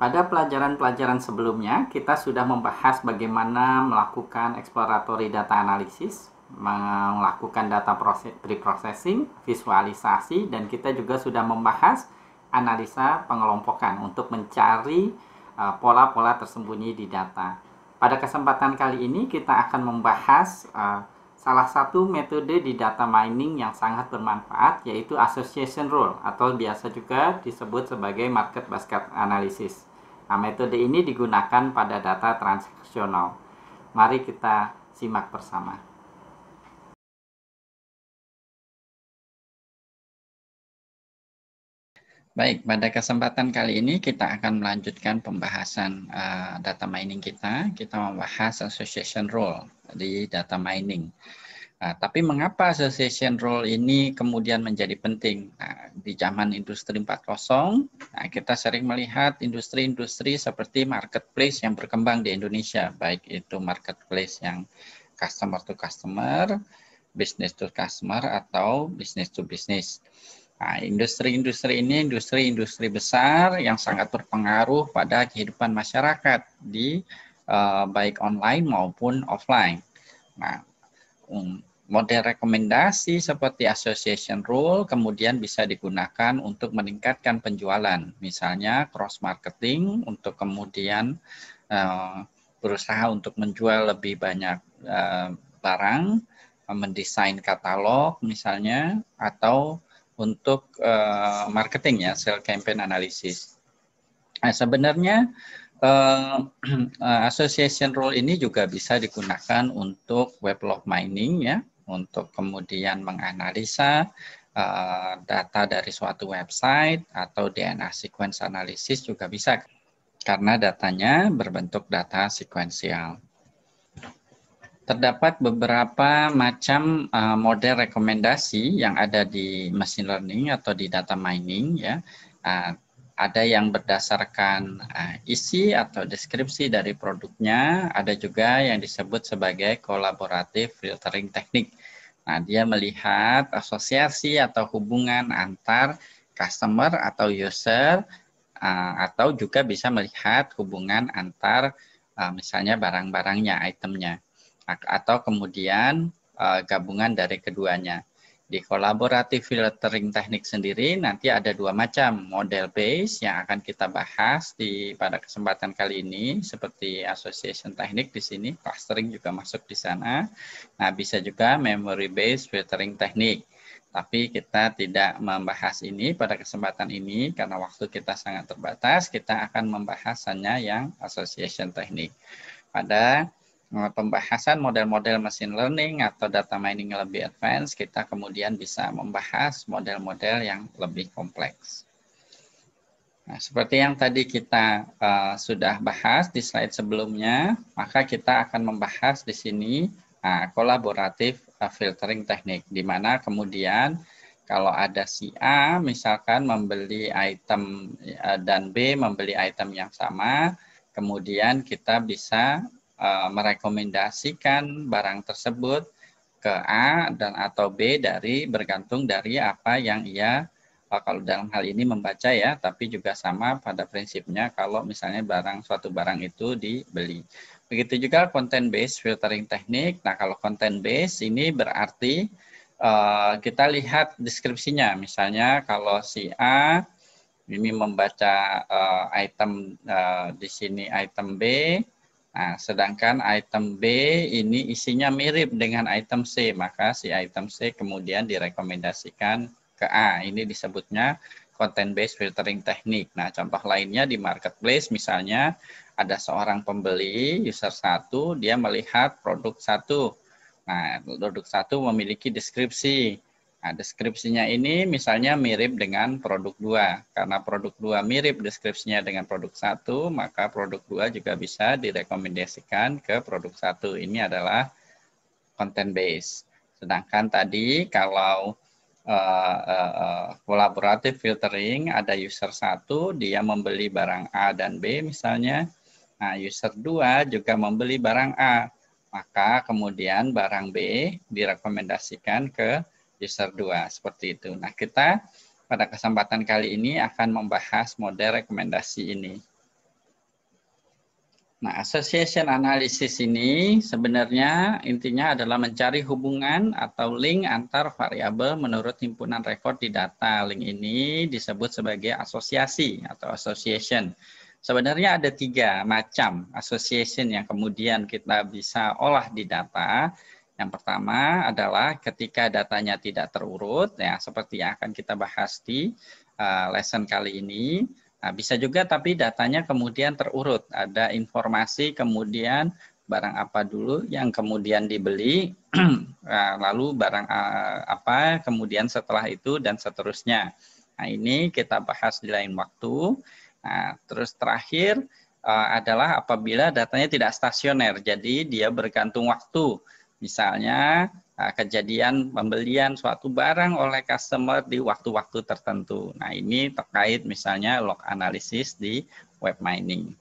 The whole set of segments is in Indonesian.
Pada pelajaran-pelajaran sebelumnya, kita sudah membahas bagaimana melakukan exploratory data analysis, melakukan data pre-processing, visualisasi, dan kita juga sudah membahas analisa pengelompokan untuk mencari uh, pola-pola tersembunyi di data. Pada kesempatan kali ini kita akan membahas uh, salah satu metode di data mining yang sangat bermanfaat yaitu association rule atau biasa juga disebut sebagai market basket analysis. Nah, metode ini digunakan pada data transaksional. Mari kita simak bersama. Baik, pada kesempatan kali ini kita akan melanjutkan pembahasan uh, data mining kita. Kita membahas association rule di data mining. Nah, tapi mengapa association role ini kemudian menjadi penting? Nah, di zaman industri 4.0, nah, kita sering melihat industri-industri seperti marketplace yang berkembang di Indonesia, baik itu marketplace yang customer to customer, business to customer, atau business to business. Nah, industri-industri ini industri-industri besar yang sangat berpengaruh pada kehidupan masyarakat di uh, baik online maupun offline. Nah, model rekomendasi seperti association rule kemudian bisa digunakan untuk meningkatkan penjualan. Misalnya cross marketing untuk kemudian uh, berusaha untuk menjual lebih banyak uh, barang, mendesain katalog misalnya atau untuk uh, marketing ya, sell campaign analysis. Nah, sebenarnya uh, association rule ini juga bisa digunakan untuk web log mining ya untuk kemudian menganalisa uh, data dari suatu website atau DNA sequence analysis juga bisa karena datanya berbentuk data sekuensial. Terdapat beberapa macam uh, model rekomendasi yang ada di machine learning atau di data mining ya. Uh, ada yang berdasarkan uh, isi atau deskripsi dari produknya, ada juga yang disebut sebagai kolaboratif filtering teknik. Nah, dia melihat asosiasi atau hubungan antar customer atau user uh, atau juga bisa melihat hubungan antar uh, misalnya barang-barangnya, itemnya atau kemudian gabungan dari keduanya. Di kolaboratif filtering teknik sendiri nanti ada dua macam model base yang akan kita bahas di pada kesempatan kali ini seperti association teknik di sini, clustering juga masuk di sana. Nah, bisa juga memory based filtering teknik. Tapi kita tidak membahas ini pada kesempatan ini karena waktu kita sangat terbatas, kita akan membahasnya yang association teknik. Pada pembahasan model-model machine learning atau data mining yang lebih advance, kita kemudian bisa membahas model-model yang lebih kompleks. Nah, seperti yang tadi kita uh, sudah bahas di slide sebelumnya, maka kita akan membahas di sini uh, kolaboratif uh, filtering teknik, di mana kemudian kalau ada si A misalkan membeli item uh, dan B membeli item yang sama, kemudian kita bisa uh, merekomendasikan barang tersebut ke A dan atau B dari bergantung dari apa yang ia uh, kalau dalam hal ini membaca ya, tapi juga sama pada prinsipnya kalau misalnya barang suatu barang itu dibeli. Begitu juga content based filtering teknik. Nah, kalau content based ini berarti uh, kita lihat deskripsinya. Misalnya kalau si A ini membaca item di sini item B, Nah, sedangkan item B ini isinya mirip dengan item C, maka si item C kemudian direkomendasikan ke A. Ini disebutnya content based filtering teknik. Nah, contoh lainnya di marketplace misalnya ada seorang pembeli user satu, dia melihat produk satu. Nah, produk satu memiliki deskripsi Nah, deskripsinya ini misalnya mirip dengan produk dua. Karena produk dua mirip deskripsinya dengan produk satu, maka produk dua juga bisa direkomendasikan ke produk satu. Ini adalah content base. Sedangkan tadi kalau uh, uh, collaborative filtering ada user satu, dia membeli barang A dan B misalnya. Nah, user dua juga membeli barang A. Maka kemudian barang B direkomendasikan ke user 2 seperti itu. Nah, kita pada kesempatan kali ini akan membahas model rekomendasi ini. Nah, association analysis ini sebenarnya intinya adalah mencari hubungan atau link antar variabel menurut himpunan rekor di data. Link ini disebut sebagai asosiasi atau association. Sebenarnya ada tiga macam association yang kemudian kita bisa olah di data. Yang pertama adalah ketika datanya tidak terurut, ya seperti yang akan kita bahas di uh, lesson kali ini. Nah, bisa juga tapi datanya kemudian terurut. Ada informasi kemudian barang apa dulu yang kemudian dibeli, nah, lalu barang eh, apa kemudian setelah itu dan seterusnya. Nah, ini kita bahas di lain waktu. Nah, terus terakhir eh, adalah apabila datanya tidak stasioner, jadi dia bergantung waktu. Misalnya Nah, kejadian pembelian suatu barang oleh customer di waktu-waktu tertentu. Nah, ini terkait misalnya log analisis di web mining.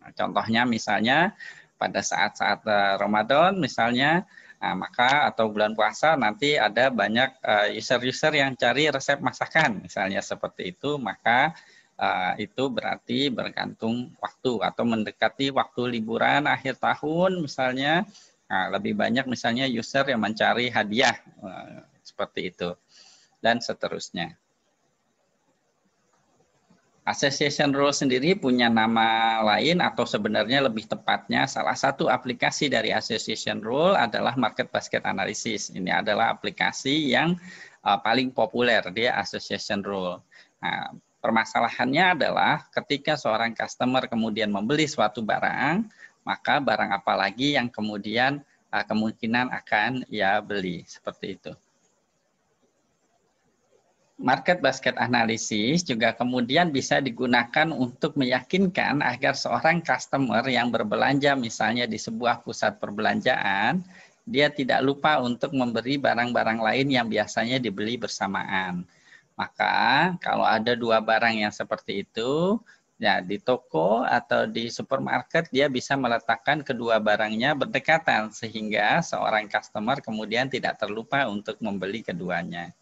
Nah, contohnya misalnya pada saat-saat uh, Ramadan misalnya Nah, maka atau bulan puasa nanti ada banyak eh, user-user yang cari resep masakan, misalnya seperti itu, maka uh, itu berarti bergantung waktu atau mendekati waktu liburan akhir tahun misalnya Nah, lebih banyak misalnya user yang mencari hadiah seperti itu dan seterusnya. Association Rule sendiri punya nama lain atau sebenarnya lebih tepatnya salah satu aplikasi dari Association Rule adalah Market Basket Analysis. Ini adalah aplikasi yang uh, paling populer dia Association Rule. Nah, permasalahannya adalah ketika seorang customer kemudian membeli suatu barang, maka barang apa lagi yang kemudian uh, kemungkinan akan ia beli seperti itu. Market basket analysis juga kemudian bisa digunakan untuk meyakinkan agar seorang customer yang berbelanja misalnya di sebuah pusat perbelanjaan, dia tidak lupa untuk memberi barang-barang lain yang biasanya dibeli bersamaan. Maka kalau ada dua barang yang seperti itu, Ya, di toko atau di supermarket dia bisa meletakkan kedua barangnya berdekatan sehingga seorang customer kemudian tidak terlupa untuk membeli keduanya.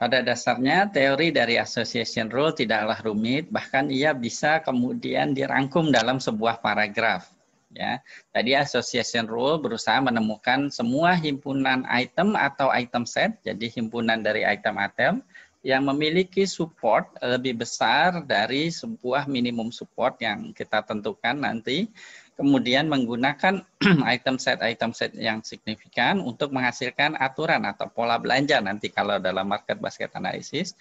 Pada dasarnya teori dari association rule tidaklah rumit, bahkan ia bisa kemudian dirangkum dalam sebuah paragraf. Ya, tadi association rule berusaha menemukan semua himpunan item atau item set, jadi himpunan dari item-item yang memiliki support lebih besar dari sebuah minimum support yang kita tentukan nanti. Kemudian menggunakan item set item set yang signifikan untuk menghasilkan aturan atau pola belanja nanti kalau dalam market basket analysis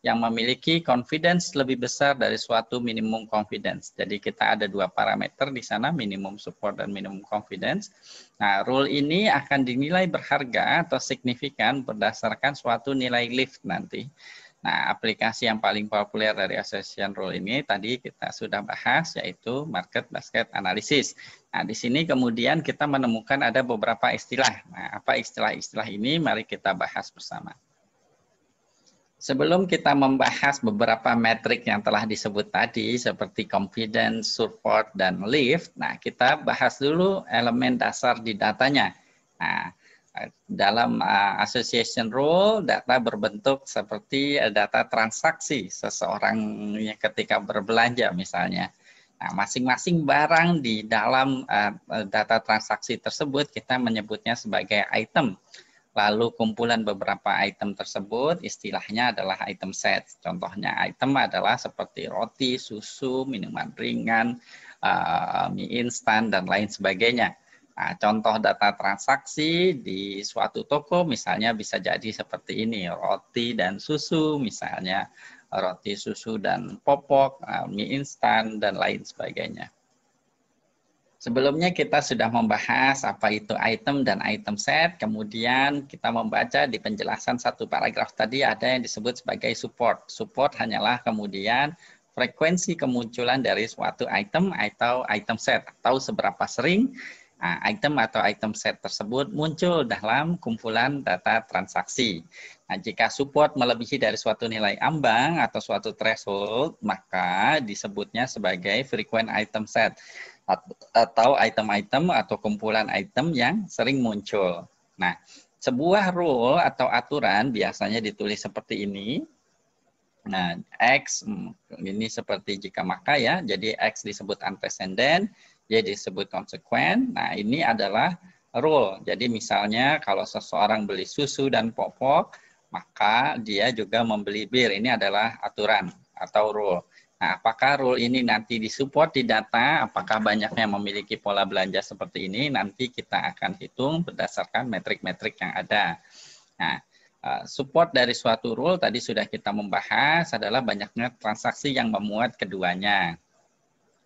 yang memiliki confidence lebih besar dari suatu minimum confidence. Jadi kita ada dua parameter di sana, minimum support dan minimum confidence. Nah, rule ini akan dinilai berharga atau signifikan berdasarkan suatu nilai lift nanti. Nah, aplikasi yang paling populer dari Association Rule ini tadi kita sudah bahas yaitu Market Basket Analysis. Nah, di sini kemudian kita menemukan ada beberapa istilah. Nah, apa istilah-istilah ini? Mari kita bahas bersama. Sebelum kita membahas beberapa metrik yang telah disebut tadi seperti confidence, support, dan lift, nah kita bahas dulu elemen dasar di datanya. Nah, dalam uh, association rule data berbentuk seperti data transaksi seseorang ketika berbelanja misalnya. Nah, masing-masing barang di dalam uh, data transaksi tersebut kita menyebutnya sebagai item. Lalu kumpulan beberapa item tersebut istilahnya adalah item set. Contohnya item adalah seperti roti, susu, minuman ringan, uh, mie instan, dan lain sebagainya. Nah, contoh data transaksi di suatu toko misalnya bisa jadi seperti ini, roti dan susu misalnya, roti susu dan popok, uh, mie instan, dan lain sebagainya. Sebelumnya kita sudah membahas apa itu item dan item set, kemudian kita membaca di penjelasan satu paragraf tadi ada yang disebut sebagai support. Support hanyalah kemudian frekuensi kemunculan dari suatu item atau item set atau seberapa sering nah, item atau item set tersebut muncul dalam kumpulan data transaksi. Nah, jika support melebihi dari suatu nilai ambang atau suatu threshold, maka disebutnya sebagai frequent item set atau item-item atau kumpulan item yang sering muncul. Nah, sebuah rule atau aturan biasanya ditulis seperti ini. Nah, X hmm, ini seperti jika maka ya, jadi X disebut antecedent, Y disebut konsekuen. Nah, ini adalah rule. Jadi misalnya kalau seseorang beli susu dan popok, maka dia juga membeli bir. Ini adalah aturan atau rule. Nah, apakah rule ini nanti disupport di data? Apakah banyaknya memiliki pola belanja seperti ini? Nanti kita akan hitung berdasarkan metrik-metrik yang ada. Nah, Uh, support dari suatu rule tadi sudah kita membahas adalah banyaknya transaksi yang memuat keduanya.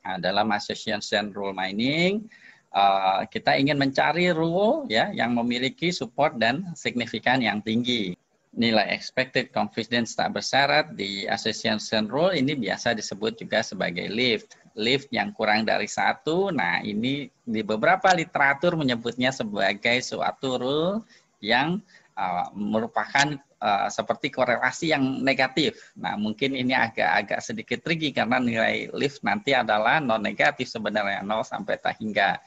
Nah, dalam association rule mining, uh, kita ingin mencari rule ya yang memiliki support dan signifikan yang tinggi. Nilai expected confidence tak bersyarat di association rule ini biasa disebut juga sebagai lift. Lift yang kurang dari satu, nah ini di beberapa literatur menyebutnya sebagai suatu rule yang uh, merupakan uh, seperti korelasi yang negatif. Nah, mungkin ini agak-agak sedikit tricky karena nilai lift nanti adalah non negatif sebenarnya 0 sampai tak hingga.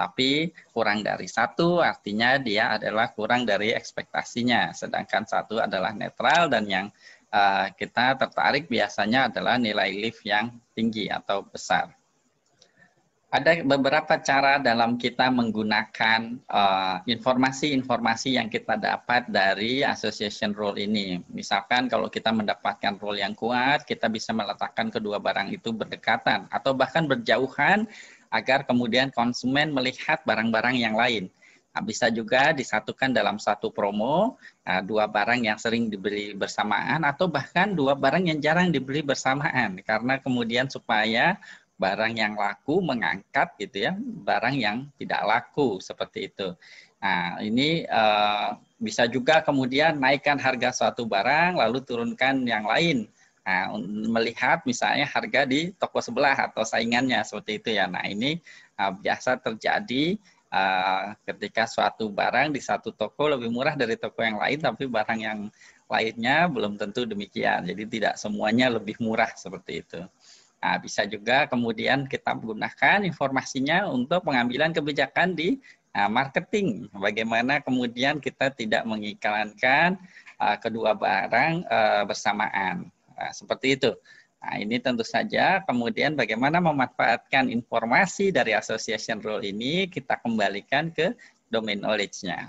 Tapi kurang dari satu artinya dia adalah kurang dari ekspektasinya. Sedangkan satu adalah netral dan yang uh, kita tertarik biasanya adalah nilai lift yang tinggi atau besar ada beberapa cara dalam kita menggunakan uh, informasi-informasi uh, yang kita dapat dari association rule ini. Misalkan kalau kita mendapatkan rule yang kuat, kita bisa meletakkan kedua barang itu berdekatan atau bahkan berjauhan agar kemudian konsumen melihat barang-barang yang lain. Nah, bisa juga disatukan dalam satu promo, nah, dua barang yang sering dibeli bersamaan atau bahkan dua barang yang jarang dibeli bersamaan karena kemudian supaya barang yang laku mengangkat gitu ya barang yang tidak laku seperti itu. Nah ini uh, bisa juga kemudian naikkan harga suatu barang lalu turunkan yang lain. Nah, melihat misalnya harga di toko sebelah atau saingannya seperti itu ya. Nah ini uh, biasa terjadi uh, ketika suatu barang di satu toko lebih murah dari toko yang lain, tapi barang yang lainnya belum tentu demikian. Jadi tidak semuanya lebih murah seperti itu. Nah, bisa juga kemudian kita menggunakan informasinya untuk pengambilan kebijakan di uh, marketing. Bagaimana kemudian kita tidak mengiklankan uh, kedua barang uh, bersamaan. Uh, seperti itu. Nah, ini tentu saja kemudian bagaimana memanfaatkan informasi dari association rule ini kita kembalikan ke domain knowledge-nya.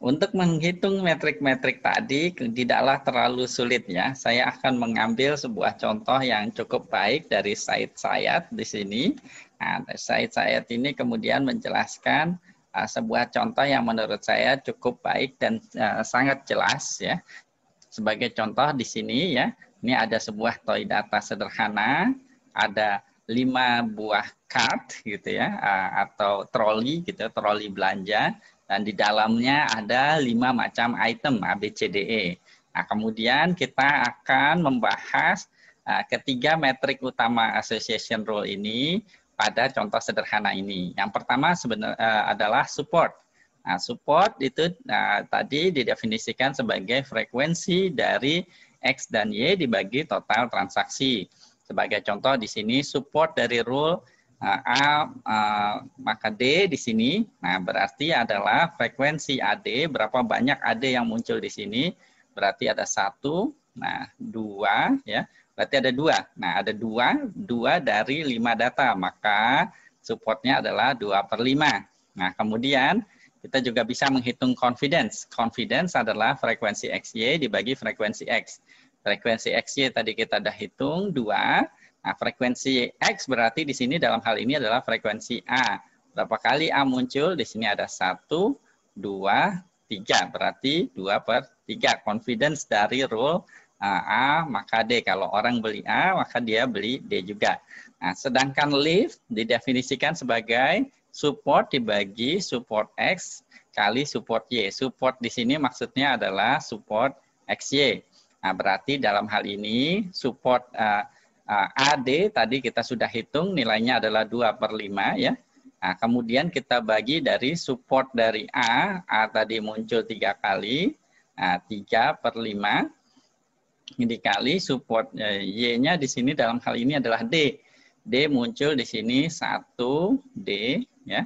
Untuk menghitung metrik-metrik tadi tidaklah terlalu sulit ya. Saya akan mengambil sebuah contoh yang cukup baik dari Said Sayat di sini. Nah, Said Sayat ini kemudian menjelaskan uh, sebuah contoh yang menurut saya cukup baik dan uh, sangat jelas ya. Sebagai contoh di sini ya, ini ada sebuah toy data sederhana, ada lima buah card gitu ya, uh, atau troli gitu, troli belanja dan di dalamnya ada lima macam item ABCDE. Nah, kemudian kita akan membahas uh, ketiga metrik utama association rule ini pada contoh sederhana ini. Yang pertama sebenarnya uh, adalah support. Nah, support itu uh, tadi didefinisikan sebagai frekuensi dari X dan Y dibagi total transaksi. Sebagai contoh di sini support dari rule A uh, maka D di sini, nah berarti adalah frekuensi AD, berapa banyak AD yang muncul di sini, berarti ada satu, nah dua, ya, berarti ada dua. Nah ada dua, dua dari lima data, maka supportnya adalah dua per lima. Nah kemudian kita juga bisa menghitung confidence. Confidence adalah frekuensi XY dibagi frekuensi X. Frekuensi XY tadi kita sudah hitung dua, Nah, frekuensi X berarti di sini dalam hal ini adalah frekuensi A. Berapa kali A muncul? Di sini ada satu, dua, tiga. Berarti dua per tiga. Confidence dari rule A maka D. Kalau orang beli A, maka dia beli D juga. Nah, sedangkan lift didefinisikan sebagai support dibagi support X kali support Y. Support di sini maksudnya adalah support XY. Nah, berarti dalam hal ini support uh, Ah, AD tadi kita sudah hitung nilainya adalah 2 per 5 ya. Nah, kemudian kita bagi dari support dari A, A tadi muncul tiga kali, nah, 3 per 5 dikali support eh, Y-nya di sini dalam hal ini adalah D. D muncul di sini 1, D, ya.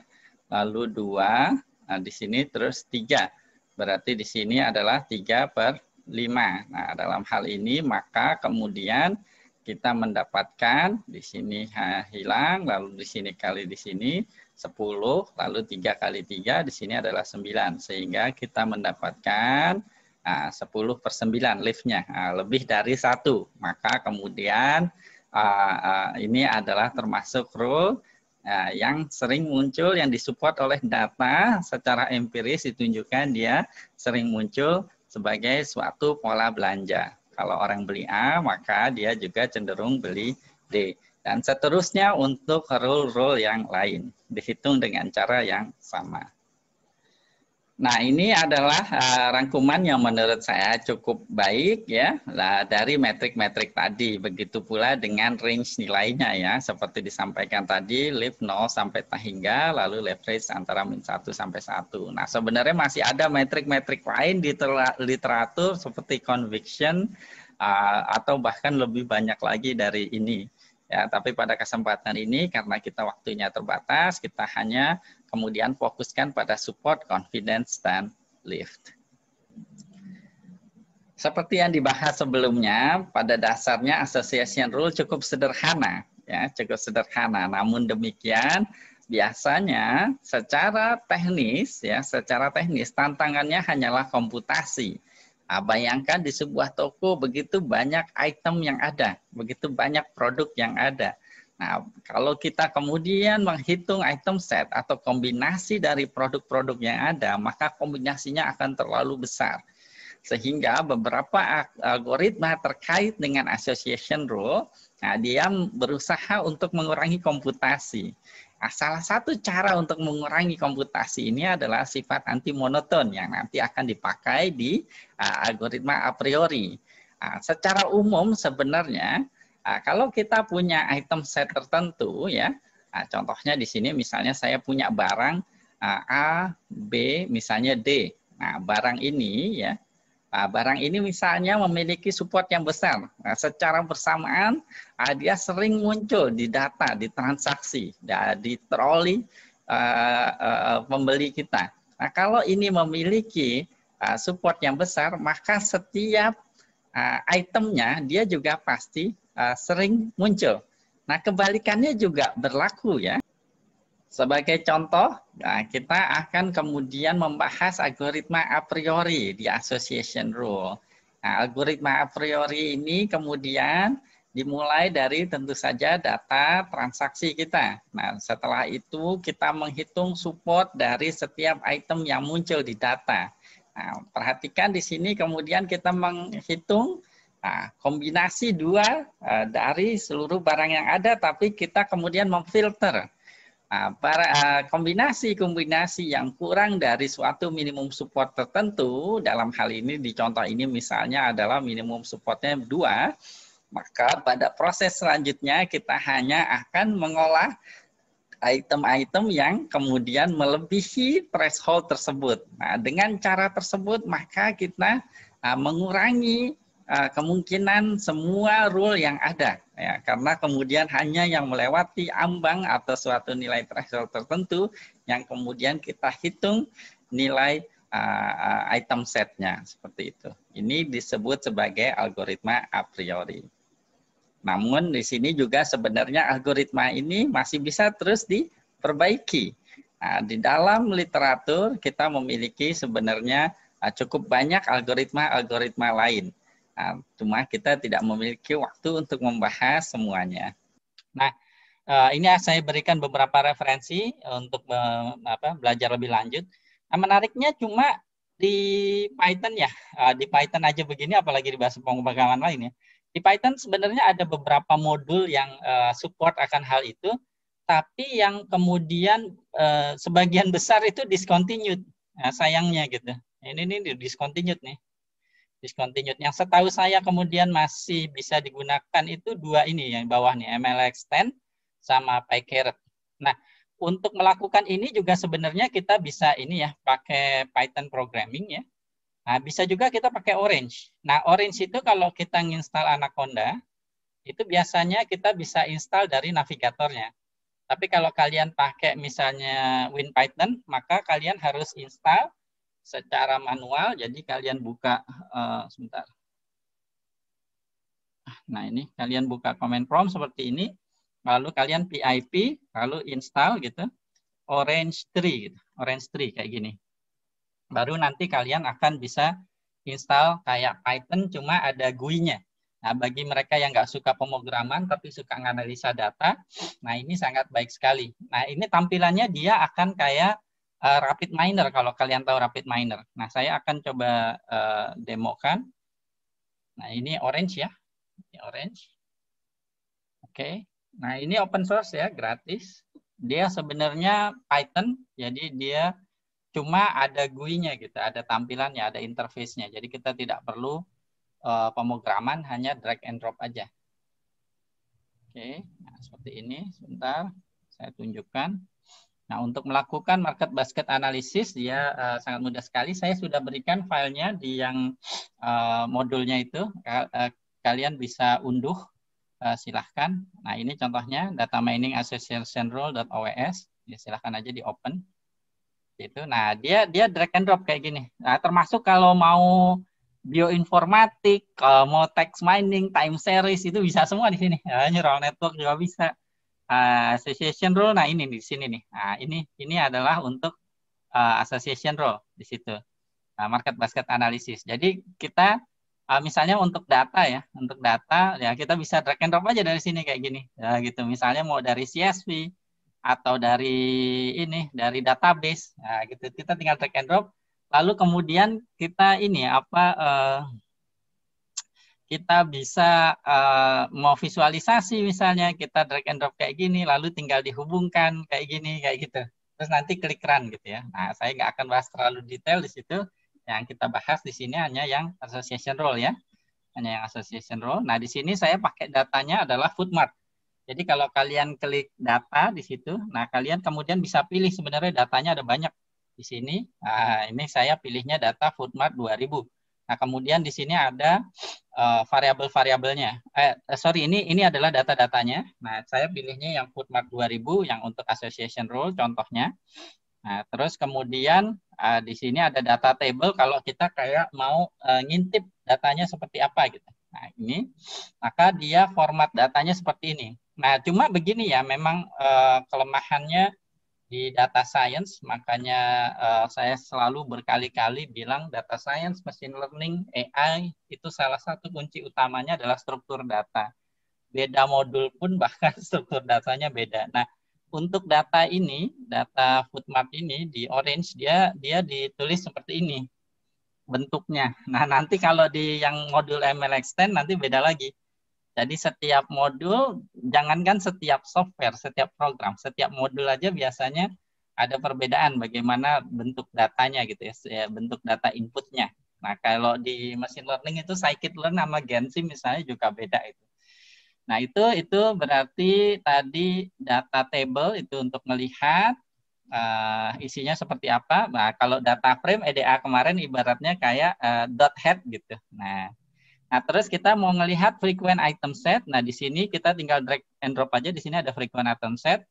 lalu 2, nah di sini terus 3. Berarti di sini adalah 3 per 5. Nah, dalam hal ini maka kemudian kita mendapatkan di sini hilang, lalu di sini kali di sini 10, lalu 3 kali 3 di sini adalah 9. Sehingga kita mendapatkan nah, 10 per 9 liftnya, nah, lebih dari satu. Maka kemudian uh, uh, ini adalah termasuk rule Nah, yang sering muncul yang disupport oleh data secara empiris ditunjukkan dia sering muncul sebagai suatu pola belanja. Kalau orang beli A, maka dia juga cenderung beli D. Dan seterusnya untuk rule-rule yang lain. Dihitung dengan cara yang sama. Nah, ini adalah uh, rangkuman yang menurut saya cukup baik ya lah dari metrik-metrik tadi. Begitu pula dengan range nilainya ya, seperti disampaikan tadi, lift 0 sampai hingga, lalu leverage antara min 1 sampai 1. Nah, sebenarnya masih ada metrik-metrik lain di literatur seperti conviction uh, atau bahkan lebih banyak lagi dari ini. Ya, tapi pada kesempatan ini karena kita waktunya terbatas, kita hanya kemudian fokuskan pada support, confidence, dan lift. Seperti yang dibahas sebelumnya, pada dasarnya association rule cukup sederhana, ya, cukup sederhana. Namun demikian, biasanya secara teknis, ya, secara teknis tantangannya hanyalah komputasi. Nah, bayangkan di sebuah toko begitu banyak item yang ada, begitu banyak produk yang ada. Nah, kalau kita kemudian menghitung item set atau kombinasi dari produk-produk yang ada, maka kombinasinya akan terlalu besar. Sehingga beberapa algoritma terkait dengan association rule, nah dia berusaha untuk mengurangi komputasi. Nah, salah satu cara untuk mengurangi komputasi ini adalah sifat anti monoton yang nanti akan dipakai di uh, algoritma a priori. Nah, secara umum sebenarnya Nah, kalau kita punya item set tertentu ya, nah, contohnya di sini misalnya saya punya barang uh, A, B, misalnya D. Nah, barang ini ya, nah, barang ini misalnya memiliki support yang besar. Nah, secara bersamaan uh, dia sering muncul di data, di transaksi, di troli uh, uh, pembeli kita. Nah, kalau ini memiliki uh, support yang besar, maka setiap uh, itemnya dia juga pasti uh, sering muncul. Nah, kebalikannya juga berlaku ya. Sebagai contoh, nah, kita akan kemudian membahas algoritma a priori di association rule. Nah, algoritma a priori ini kemudian dimulai dari tentu saja data transaksi kita. Nah, setelah itu kita menghitung support dari setiap item yang muncul di data. Nah, perhatikan di sini kemudian kita menghitung Nah, kombinasi dua uh, dari seluruh barang yang ada, tapi kita kemudian memfilter. Nah, para kombinasi-kombinasi yang kurang dari suatu minimum support tertentu, dalam hal ini di contoh ini misalnya adalah minimum supportnya dua, maka pada proses selanjutnya kita hanya akan mengolah item-item yang kemudian melebihi threshold tersebut. Nah, dengan cara tersebut maka kita uh, mengurangi uh, kemungkinan semua rule yang ada ya karena kemudian hanya yang melewati ambang atau suatu nilai threshold tertentu yang kemudian kita hitung nilai uh, item setnya seperti itu. Ini disebut sebagai algoritma a priori. Namun di sini juga sebenarnya algoritma ini masih bisa terus diperbaiki. Nah, di dalam literatur kita memiliki sebenarnya cukup banyak algoritma-algoritma lain Cuma kita tidak memiliki waktu untuk membahas semuanya. Nah, uh, ini saya berikan beberapa referensi untuk belajar lebih lanjut. Nah, menariknya cuma di Python ya, uh, di Python aja begini, apalagi di bahasa pemrograman lain ya. Di Python sebenarnya ada beberapa modul yang uh, support akan hal itu, tapi yang kemudian sebagian besar itu discontinued. Nah, sayangnya gitu. Ini nih discontinued nih discontinued. Yang setahu saya kemudian masih bisa digunakan itu dua ini yang bawah nih, MLX 10 sama PyCaret. Nah, untuk melakukan ini juga sebenarnya kita bisa ini ya, pakai Python programming ya. Nah, bisa juga kita pakai Orange. Nah, Orange itu kalau kita nginstal Anaconda, itu biasanya kita bisa install dari navigatornya. Tapi kalau kalian pakai misalnya WinPython, maka kalian harus install secara manual. Jadi kalian buka uh, sebentar. Nah ini kalian buka command prompt seperti ini, lalu kalian PIP, lalu install gitu, Orange Tree, gitu. Orange Tree kayak gini. Baru nanti kalian akan bisa install kayak Python cuma ada GUI-nya. Nah, bagi mereka yang nggak suka pemrograman tapi suka analisa data, nah ini sangat baik sekali. Nah, ini tampilannya dia akan kayak uh, Rapid Miner kalau kalian tahu Rapid Miner. Nah, saya akan coba uh, demokan. Nah, ini orange ya. Ini orange. Oke. Okay. Nah, ini open source ya, gratis. Dia sebenarnya Python, jadi dia cuma ada GUI-nya gitu, ada tampilannya, ada interface-nya. Jadi kita tidak perlu uh, pemrograman hanya drag and drop aja. Oke, nah, seperti ini. Sebentar, saya tunjukkan. Nah, untuk melakukan market basket analysis, dia uh, sangat mudah sekali. Saya sudah berikan filenya di yang uh, modulnya itu. Uh, kalian bisa unduh, uh, silahkan. Nah, ini contohnya data mining association role.ows. Ya, silahkan aja di open. Itu. Nah, dia dia drag and drop kayak gini. Nah, termasuk kalau mau bioinformatik, kalau mau text mining, time series itu bisa semua di sini. Ya, neural network juga bisa. Uh, association rule, nah ini di sini nih. Nah ini ini adalah untuk uh, association rule di situ. Nah, market basket analysis. Jadi kita uh, misalnya untuk data ya, untuk data ya kita bisa drag and drop aja dari sini kayak gini. Ya gitu. Misalnya mau dari CSV atau dari ini dari database, nah, gitu. Kita tinggal drag and drop Lalu kemudian kita ini apa uh, kita bisa uh, mau visualisasi misalnya kita drag and drop kayak gini lalu tinggal dihubungkan kayak gini kayak gitu. Terus nanti klik run gitu ya. Nah saya nggak akan bahas terlalu detail di situ. Yang kita bahas di sini hanya yang association role ya. Hanya yang association role. Nah di sini saya pakai datanya adalah footmart jadi kalau kalian klik data di situ nah kalian kemudian bisa pilih sebenarnya datanya ada banyak. Di sini. Nah, ini saya pilihnya data Foodmart 2000. Nah, kemudian di sini ada uh, variabel-variabelnya. Eh, eh, sorry, ini ini adalah data-datanya. Nah, saya pilihnya yang Foodmart 2000 yang untuk association rule contohnya. Nah, terus kemudian uh, di sini ada data table kalau kita kayak mau uh, ngintip datanya seperti apa gitu. Nah, ini maka dia format datanya seperti ini. Nah, cuma begini ya, memang uh, kelemahannya di data science, makanya uh, saya selalu berkali-kali bilang data science, machine learning, AI itu salah satu kunci utamanya adalah struktur data. Beda modul pun bahkan struktur datanya beda. Nah, untuk data ini, data foodmap ini di orange dia dia ditulis seperti ini bentuknya. Nah, nanti kalau di yang modul ML Extend nanti beda lagi jadi setiap modul, jangankan setiap software, setiap program, setiap modul aja biasanya ada perbedaan bagaimana bentuk datanya gitu ya, bentuk data inputnya. Nah kalau di machine learning itu scikit-learn sama Gensim misalnya juga beda itu. Nah itu itu berarti tadi data table itu untuk melihat uh, isinya seperti apa. Nah kalau data frame EDA kemarin ibaratnya kayak uh, dot head gitu. Nah Nah, terus kita mau melihat frequent item set. Nah, di sini kita tinggal drag and drop aja. Di sini ada frequent item set.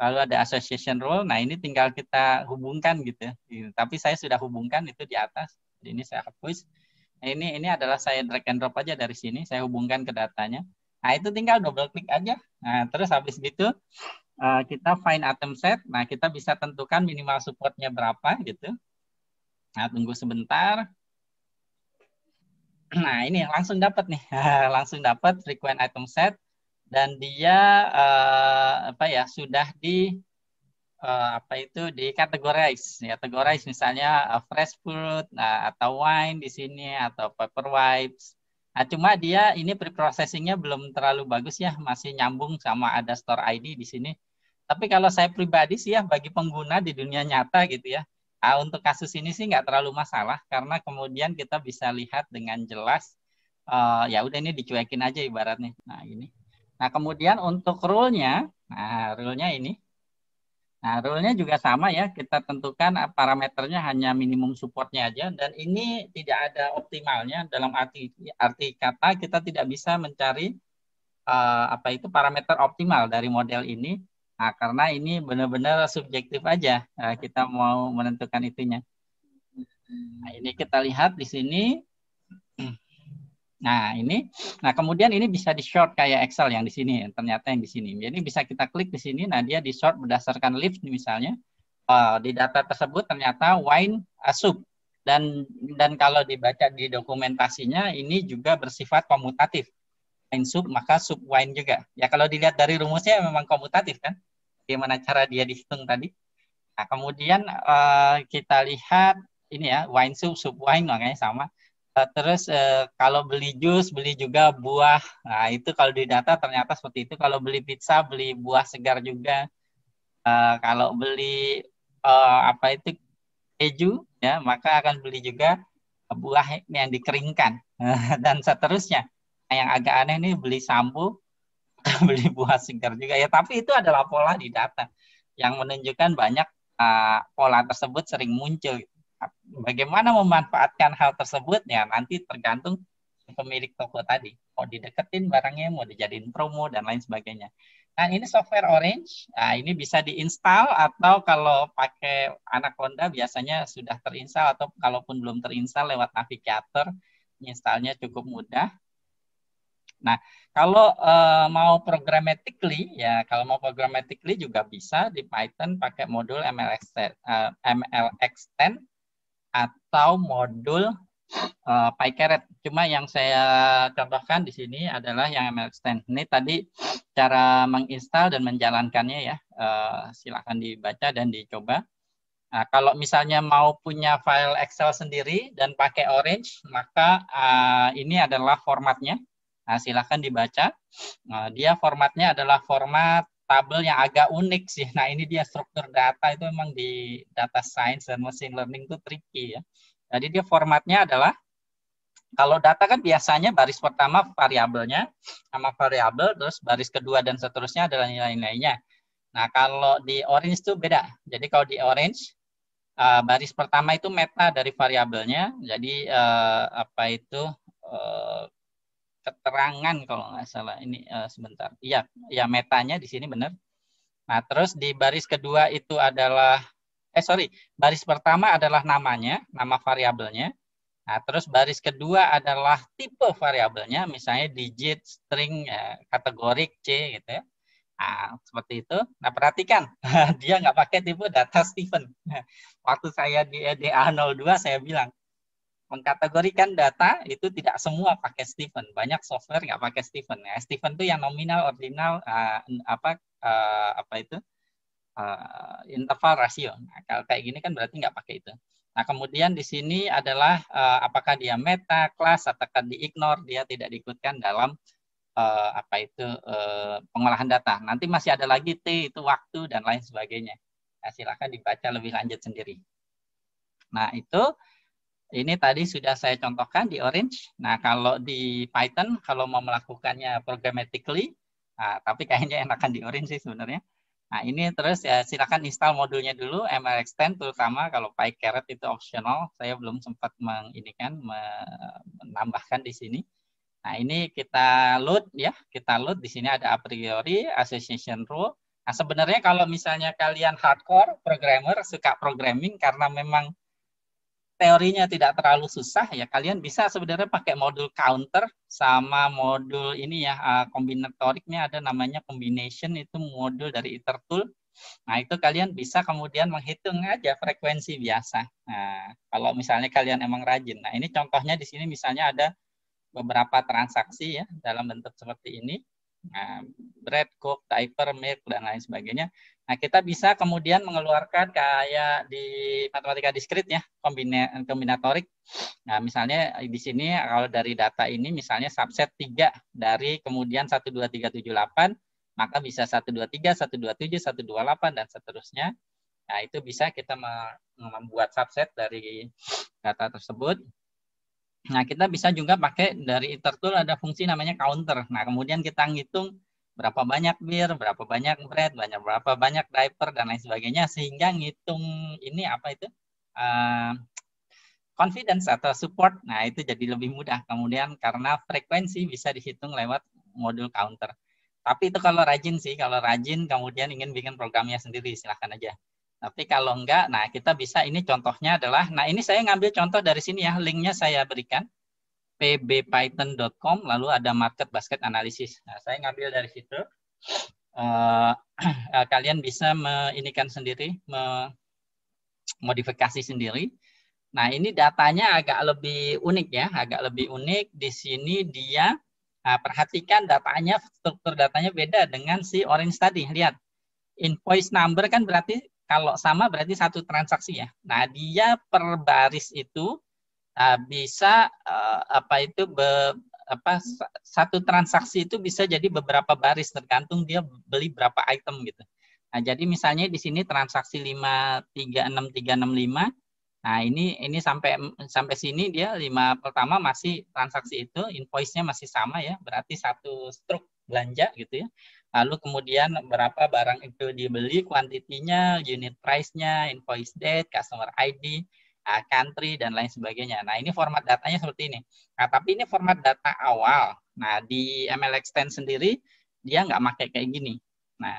Lalu ada association rule. Nah, ini tinggal kita hubungkan gitu. Tapi saya sudah hubungkan itu di atas. Jadi ini saya hapus. Nah, ini ini adalah saya drag and drop aja dari sini. Saya hubungkan ke datanya. Nah, itu tinggal double klik aja. Nah, terus habis itu uh, kita find item set. Nah, kita bisa tentukan minimal supportnya berapa gitu. Nah, tunggu sebentar. Nah, ini langsung dapat nih. langsung dapat frequent item set dan dia uh, apa ya sudah di uh, apa itu di categorize ya categorize misalnya uh, fresh fruit uh, atau wine di sini atau paper wipes. Nah cuma dia ini preprocessingnya belum terlalu bagus ya. Masih nyambung sama ada store ID di sini. Tapi kalau saya pribadi sih ya bagi pengguna di dunia nyata gitu ya Nah, untuk kasus ini sih nggak terlalu masalah karena kemudian kita bisa lihat dengan jelas uh, ya udah ini dicuekin aja ibaratnya. Nah ini. Nah kemudian untuk rule-nya, nah rule-nya ini. Nah rule-nya juga sama ya kita tentukan parameternya hanya minimum supportnya aja dan ini tidak ada optimalnya dalam arti arti kata kita tidak bisa mencari uh, apa itu parameter optimal dari model ini Nah, karena ini benar-benar subjektif aja uh, kita mau menentukan itunya. Nah, ini kita lihat di sini. Nah, ini. Nah, kemudian ini bisa di-short kayak Excel yang di sini, ternyata yang di sini. Jadi bisa kita klik di sini, nah dia di-short berdasarkan lift misalnya. Uh, di data tersebut ternyata wine uh, soup dan dan kalau dibaca di dokumentasinya ini juga bersifat komutatif. Wine soup maka soup wine juga. Ya kalau dilihat dari rumusnya memang komutatif kan. Bagaimana cara dia dihitung tadi? Nah, kemudian uh, kita lihat ini ya wine soup soup wine makanya sama Eh, terus uh, kalau beli jus, beli juga buah. Nah, itu kalau di data ternyata seperti itu. Kalau beli pizza, beli buah segar juga. Uh, kalau beli uh, apa itu keju, ya maka akan beli juga buah yang dikeringkan dan seterusnya. Yang agak aneh ini beli sampo, beli buah segar juga ya. Tapi itu adalah pola di data yang menunjukkan banyak uh, pola tersebut sering muncul. Bagaimana memanfaatkan hal tersebut ya nanti tergantung pemilik toko tadi. Mau dideketin barangnya, mau dijadiin promo dan lain sebagainya. Nah ini software Orange, nah, ini bisa diinstal atau kalau pakai anak Honda biasanya sudah terinstall atau kalaupun belum terinstall lewat navigator, installnya cukup mudah. Nah, kalau uh, mau programmatically ya, kalau mau programmatically juga bisa di Python pakai modul ML extend, uh, ML extend atau modul uh, PyCaret. Cuma yang saya contohkan di sini adalah yang ML Extend. Ini tadi cara menginstal dan menjalankannya ya. Uh, silakan dibaca dan dicoba. Nah, kalau misalnya mau punya file Excel sendiri dan pakai Orange, maka uh, ini adalah formatnya. Nah, silakan dibaca. Nah, dia formatnya adalah format tabel yang agak unik sih. Nah, ini dia struktur data itu memang di data science dan machine learning itu tricky ya. Jadi dia formatnya adalah kalau data kan biasanya baris pertama variabelnya sama variabel, terus baris kedua dan seterusnya adalah nilai-nilainya. Nah, kalau di Orange itu beda. Jadi kalau di Orange uh, baris pertama itu meta dari variabelnya. Jadi uh, apa itu uh, keterangan kalau nggak salah ini uh, sebentar. Iya, ya metanya di sini benar. Nah, terus di baris kedua itu adalah eh sorry, baris pertama adalah namanya, nama variabelnya. Nah, terus baris kedua adalah tipe variabelnya, misalnya digit, string, ya, kategorik, C gitu ya. Nah, seperti itu. Nah, perhatikan, dia nggak pakai tipe data Stephen. Waktu saya di EDA 02, saya bilang, mengkategorikan data itu tidak semua pakai Stephen. Banyak software nggak pakai Stephen. Ya, Stephen itu yang nominal, ordinal, uh, apa uh, apa itu uh, interval rasio. Nah, kalau kayak gini kan berarti nggak pakai itu. Nah kemudian di sini adalah uh, apakah dia meta, kelas, ataukah di-ignore, dia tidak diikutkan dalam uh, apa itu uh, pengolahan data. Nanti masih ada lagi T itu waktu dan lain sebagainya. Nah, silakan dibaca lebih lanjut sendiri. Nah itu ini tadi sudah saya contohkan di Orange. Nah, kalau di Python, kalau mau melakukannya programmatically, nah, tapi kayaknya enakan di Orange sih sebenarnya. Nah, ini terus ya silakan install modulnya dulu, ML Extend terutama kalau PyCaret itu optional. Saya belum sempat menginikan, menambahkan di sini. Nah, ini kita load ya, kita load. Di sini ada a priori, association rule. Nah, sebenarnya kalau misalnya kalian hardcore programmer, suka programming karena memang teorinya tidak terlalu susah ya kalian bisa sebenarnya pakai modul counter sama modul ini ya uh, kombinatoriknya ada namanya combination itu modul dari itertool nah itu kalian bisa kemudian menghitung aja frekuensi biasa. Nah kalau misalnya kalian emang rajin. Nah ini contohnya di sini misalnya ada beberapa transaksi ya dalam bentuk seperti ini bread, cook, diaper, milk dan lain sebagainya Nah, kita bisa kemudian mengeluarkan kayak di matematika diskrit ya, kombina, kombinatorik. Nah, misalnya di sini kalau dari data ini misalnya subset 3 dari kemudian 12378, maka bisa 123, 127, 128 dan seterusnya. Nah, itu bisa kita membuat subset dari data tersebut. Nah, kita bisa juga pakai dari itertool ada fungsi namanya counter. Nah, kemudian kita ngitung berapa banyak bir, berapa banyak bread, banyak berapa banyak diaper dan lain sebagainya sehingga ngitung ini apa itu uh, confidence atau support. Nah, itu jadi lebih mudah. Kemudian karena frekuensi bisa dihitung lewat modul counter. Tapi itu kalau rajin sih, kalau rajin kemudian ingin bikin programnya sendiri silahkan aja. Tapi kalau enggak, nah kita bisa ini contohnya adalah, nah ini saya ngambil contoh dari sini ya, linknya saya berikan pbpython.com lalu ada market basket analysis. Nah, saya ngambil dari situ. Uh, kalian bisa meinikan sendiri, modifikasi sendiri. Nah, ini datanya agak lebih unik ya, agak lebih unik. Di sini dia nah, perhatikan datanya, struktur datanya beda dengan si orange tadi. Lihat, invoice number kan berarti kalau sama berarti satu transaksi ya. Nah, dia per baris itu uh, bisa uh, apa itu be, apa satu transaksi itu bisa jadi beberapa baris tergantung dia beli berapa item gitu. Nah, jadi misalnya di sini transaksi 536365 Nah, ini ini sampai sampai sini dia lima pertama masih transaksi itu invoice-nya masih sama ya, berarti satu struk belanja gitu ya. Lalu kemudian berapa barang itu dibeli, kuantitinya, unit price-nya, invoice date, customer ID, uh, country dan lain sebagainya. Nah, ini format datanya seperti ini. Nah, tapi ini format data awal. Nah, di ML Extend sendiri dia nggak pakai kayak gini. Nah,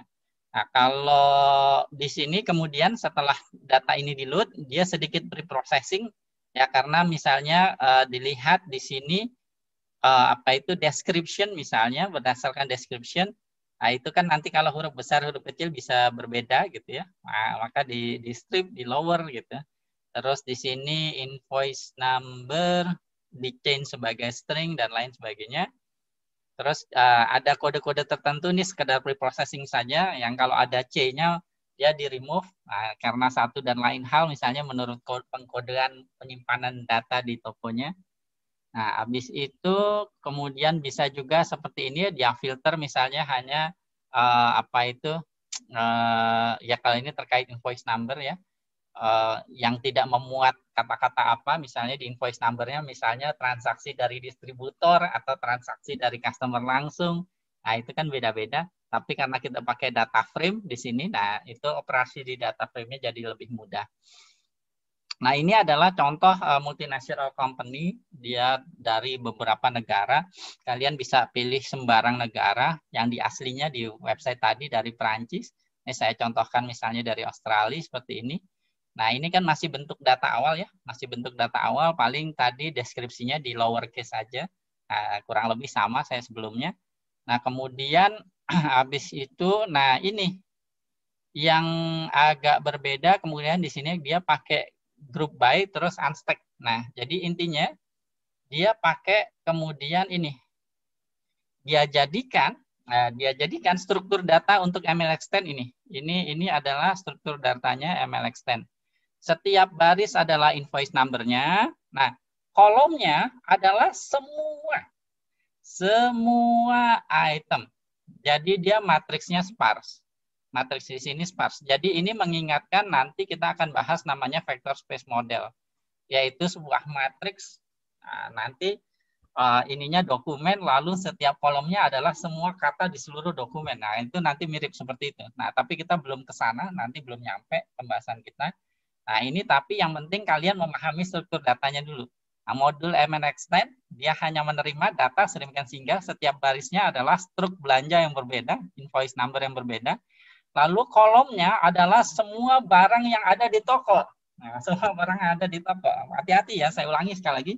Nah, kalau di sini kemudian setelah data ini di-load, dia sedikit pre-processing ya karena misalnya uh, dilihat di sini uh, apa itu description misalnya berdasarkan description Nah, itu kan nanti kalau huruf besar huruf kecil bisa berbeda gitu ya. Nah, maka di di strip di lower gitu. Terus di sini invoice number di change sebagai string dan lain sebagainya. Terus uh, ada kode-kode tertentu nih sekedar preprocessing saja yang kalau ada C-nya dia di remove nah, karena satu dan lain hal misalnya menurut pengkodean penyimpanan data di tokonya. Nah, habis itu kemudian bisa juga seperti ini dia filter misalnya hanya uh, apa itu uh, ya kalau ini terkait invoice number ya uh, yang tidak memuat kata-kata apa, misalnya di invoice number-nya, misalnya transaksi dari distributor atau transaksi dari customer langsung. Nah, itu kan beda-beda. Tapi karena kita pakai data frame di sini, nah itu operasi di data frame-nya jadi lebih mudah. Nah, ini adalah contoh uh, multinational company, dia dari beberapa negara. Kalian bisa pilih sembarang negara yang di aslinya di website tadi dari Perancis. Ini saya contohkan misalnya dari Australia seperti ini. Nah, ini kan masih bentuk data awal ya, masih bentuk data awal, paling tadi deskripsinya di lowercase saja, nah, kurang lebih sama saya sebelumnya. Nah, kemudian habis itu, nah ini yang agak berbeda, kemudian di sini dia pakai group by terus unstack. Nah, jadi intinya dia pakai kemudian ini, dia jadikan Nah, dia jadikan struktur data untuk ML Extend ini. Ini ini adalah struktur datanya ML Extend. Setiap baris adalah invoice number-nya. Nah, kolomnya adalah semua semua item. Jadi dia matriksnya sparse. Matriks di sini sparse. Jadi ini mengingatkan nanti kita akan bahas namanya vector space model, yaitu sebuah matriks. Nah, nanti uh, ininya dokumen, lalu setiap kolomnya adalah semua kata di seluruh dokumen. Nah, itu nanti mirip seperti itu. Nah, tapi kita belum ke sana, nanti belum nyampe pembahasan kita. Nah, ini tapi yang penting kalian memahami struktur datanya dulu. Nah, modul MN Extend, dia hanya menerima data sedemikian sehingga setiap barisnya adalah struk belanja yang berbeda, invoice number yang berbeda. Lalu kolomnya adalah semua barang yang ada di toko. Nah, semua barang yang ada di toko. Hati-hati ya, saya ulangi sekali lagi.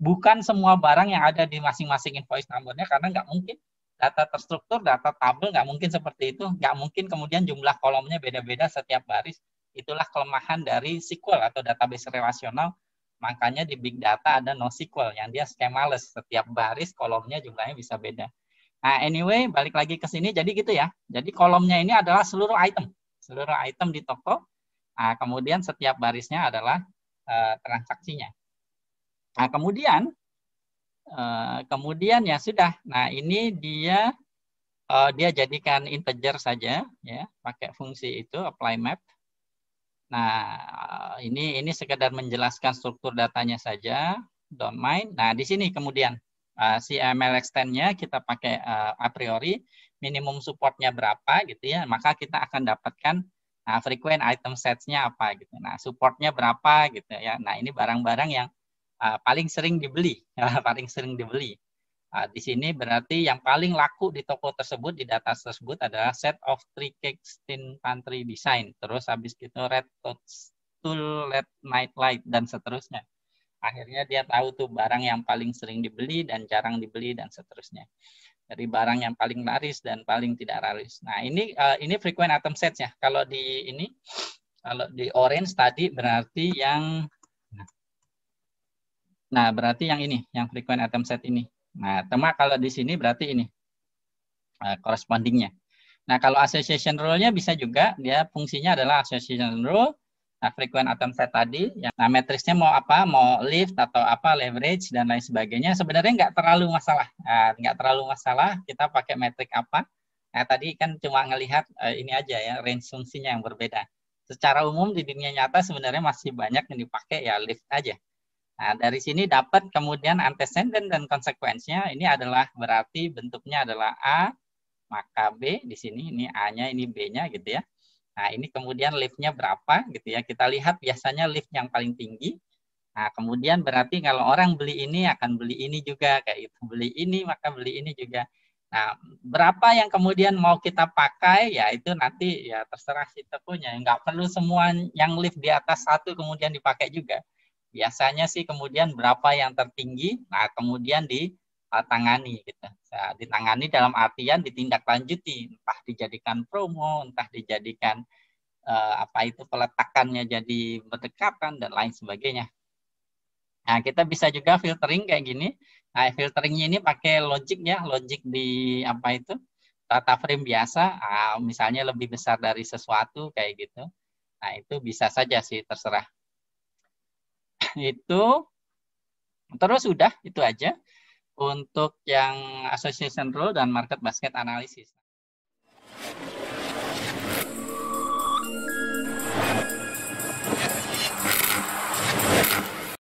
Bukan semua barang yang ada di masing-masing invoice numbernya karena nggak mungkin data terstruktur, data tabel nggak mungkin seperti itu. Nggak mungkin kemudian jumlah kolomnya beda-beda setiap baris. Itulah kelemahan dari SQL atau database relasional. Makanya di big data ada NoSQL yang dia schemaless. Setiap baris kolomnya jumlahnya bisa beda. Nah, anyway, balik lagi ke sini. Jadi gitu ya. Jadi kolomnya ini adalah seluruh item. Seluruh item di toko. Nah, kemudian setiap barisnya adalah uh, transaksinya. Nah, kemudian uh, kemudian ya sudah. Nah, ini dia uh, dia jadikan integer saja ya, pakai fungsi itu apply map. Nah, ini ini sekedar menjelaskan struktur datanya saja, don't mind. Nah, di sini kemudian uh, si ML extend-nya kita pakai uh, a priori minimum supportnya berapa gitu ya, maka kita akan dapatkan nah, frequent item sets-nya apa gitu. Nah, supportnya berapa gitu ya. Nah, ini barang-barang yang uh, paling sering dibeli, paling sering dibeli. Nah, di sini berarti yang paling laku di toko tersebut, di data tersebut adalah set of three Kextin pantry design. Terus habis itu red tool, red night light, dan seterusnya. Akhirnya dia tahu tuh barang yang paling sering dibeli dan jarang dibeli dan seterusnya. Dari barang yang paling laris dan paling tidak laris. Nah ini uh, ini frequent item sets ya. Kalau di ini, kalau di orange tadi berarti yang Nah, berarti yang ini, yang frequent item set ini. Nah, tema kalau di sini berarti ini uh, correspondingnya. Nah, kalau association rule-nya bisa juga dia fungsinya adalah association rule. Nah, frequent item set tadi, yang nah matriksnya mau apa, mau lift atau apa, leverage dan lain sebagainya. Sebenarnya nggak terlalu masalah, nah, nggak terlalu masalah. Kita pakai metrik apa? Nah, tadi kan cuma ngelihat uh, ini aja ya, range fungsinya yang berbeda. Secara umum di dunia nyata sebenarnya masih banyak yang dipakai ya lift aja. Nah, dari sini dapat kemudian antecedent dan konsekuensinya ini adalah berarti bentuknya adalah A maka B di sini ini A-nya ini B-nya gitu ya. Nah, ini kemudian lift-nya berapa gitu ya. Kita lihat biasanya lift yang paling tinggi. Nah, kemudian berarti kalau orang beli ini akan beli ini juga kayak itu. Beli ini maka beli ini juga. Nah, berapa yang kemudian mau kita pakai ya itu nanti ya terserah kita punya. Enggak perlu semua yang lift di atas satu kemudian dipakai juga biasanya sih kemudian berapa yang tertinggi, nah kemudian ditangani gitu. Nah, ditangani dalam artian ditindaklanjuti, entah dijadikan promo, entah dijadikan eh, apa itu peletakannya jadi berdekatan dan lain sebagainya. Nah, kita bisa juga filtering kayak gini. Nah, filteringnya ini pakai logic ya, logic di apa itu? data frame biasa, nah, misalnya lebih besar dari sesuatu kayak gitu. Nah, itu bisa saja sih terserah itu terus sudah itu aja untuk yang association rule dan market basket analysis.